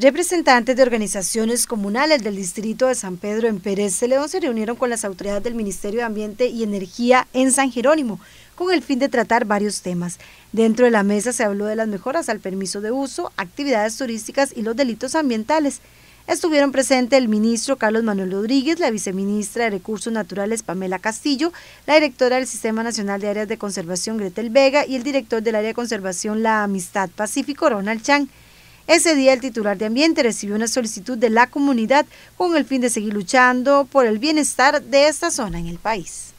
Representantes de organizaciones comunales del distrito de San Pedro en Pérez de León se reunieron con las autoridades del Ministerio de Ambiente y Energía en San Jerónimo con el fin de tratar varios temas. Dentro de la mesa se habló de las mejoras al permiso de uso, actividades turísticas y los delitos ambientales. Estuvieron presentes el ministro Carlos Manuel Rodríguez, la viceministra de Recursos Naturales Pamela Castillo, la directora del Sistema Nacional de Áreas de Conservación Gretel Vega y el director del Área de Conservación La Amistad Pacífico Ronald Chang. Ese día el titular de Ambiente recibió una solicitud de la comunidad con el fin de seguir luchando por el bienestar de esta zona en el país.